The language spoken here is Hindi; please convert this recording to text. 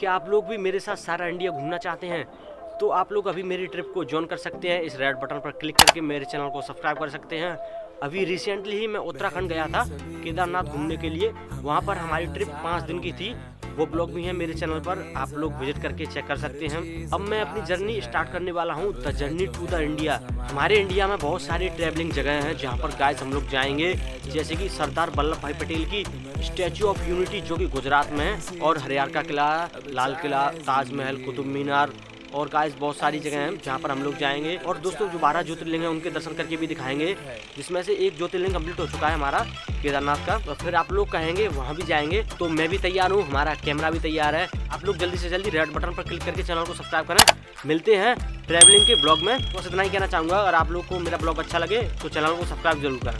कि आप लोग भी मेरे साथ सारा इंडिया घूमना चाहते हैं? तो आप लोग अभी मेरी ट्रिप को ज्वाइन कर सकते हैं। इस रेड बटन पर क्लिक करके मेरे चैनल को सब्सक्राइब कर सकते हैं। अभी रिसेंटली ही मैं उत्तराखंड गया था, केदारनाथ घूमने के लिए। वहाँ पर हमारी ट्रिप पाँच दिन की थी। वो ब्लॉग भी है मेरे चैनल पर, आप लोग विज़िट करके चेक कर सकते हैं। अब मैं अपनी जर्नी स्टार्ट करने वाला हूँ the journey to the India हमारे इंडिया में बहुत सारी ट्रेवलिंग जगह है, जहाँ पर गाइस हम लोग जाएँगे, जैसे की सरदार वल्लभ भाई पटेल की स्टेचू ऑफ़ यूनिटी जो की गुजरात में है, और हरियाणा का किला, लाल किला, ताजमहल, कुतुब मीनार और गाइस बहुत सारी जगह हैं जहाँ पर हम लोग जाएँगे। और दोस्तों, जो बारह ज्योतिर्लिंग है, उनके दर्शन करके भी दिखाएँगे। जिसमें से एक ज्योतिर्लिंग कंप्लीट हो चुका है हमारा, केदारनाथ का। तो फिर आप लोग कहेंगे, वहाँ भी जाएँगे। तो मैं भी तैयार हूँ, हमारा कैमरा भी तैयार है। आप लोग जल्दी से जल्दी रेड बटन पर क्लिक करके चैनल को सब्सक्राइब करें। मिलते हैं ट्रैवलिंग के ब्लॉग में। बस इतना ही कहना चाहूँगा। अगर आप लोग को मेरा ब्लॉग अच्छा लगे तो चैनल को सब्सक्राइब ज़रूर करें।